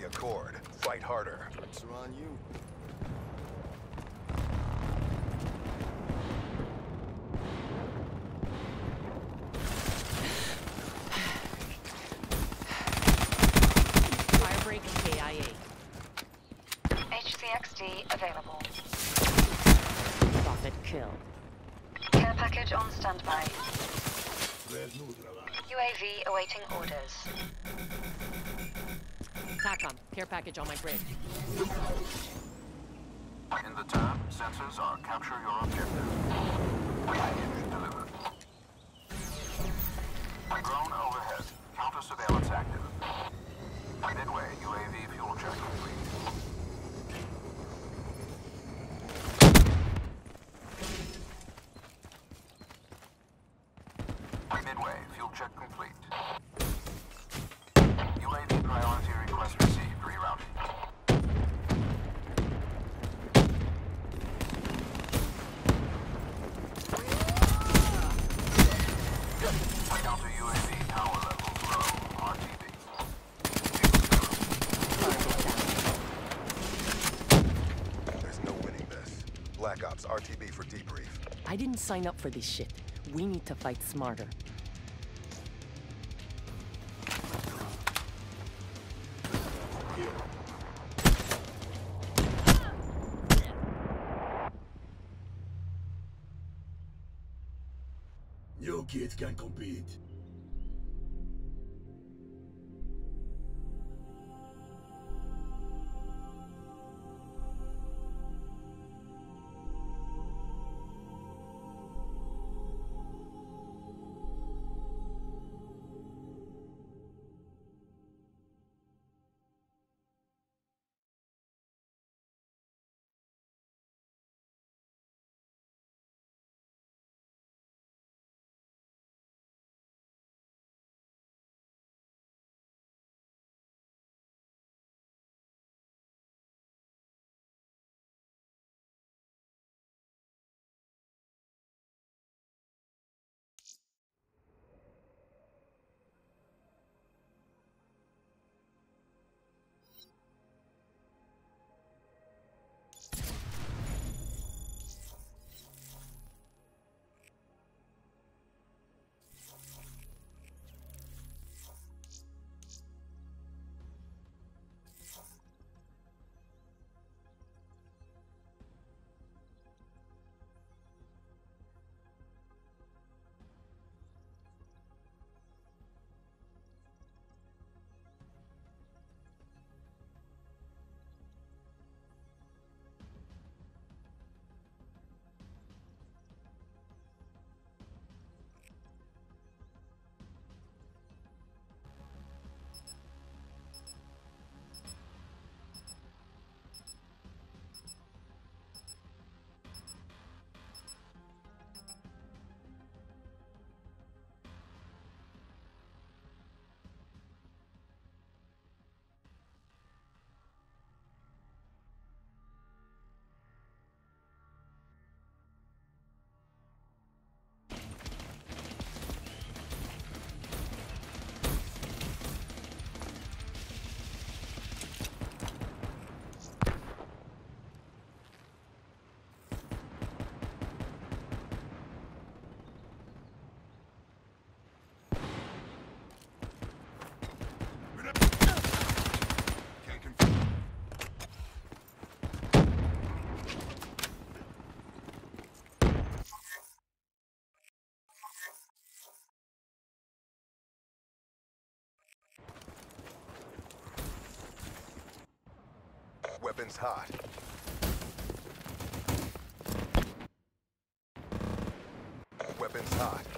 the Accord. Fight harder. It's on you. Firebreak KIA. HCXD available. Prophet kill. Care package on standby. UAV awaiting orders. TACOM, care package on my bridge. In the turn, sensors are capture your objective. Package delivered. Drone overhead. Counter surveillance active. Midway, UAV fuel check complete. Midway, fuel check complete. Black Ops RTB for debrief. I didn't sign up for this shit. We need to fight smarter. New kids can compete. Weapons hot. Weapons hot.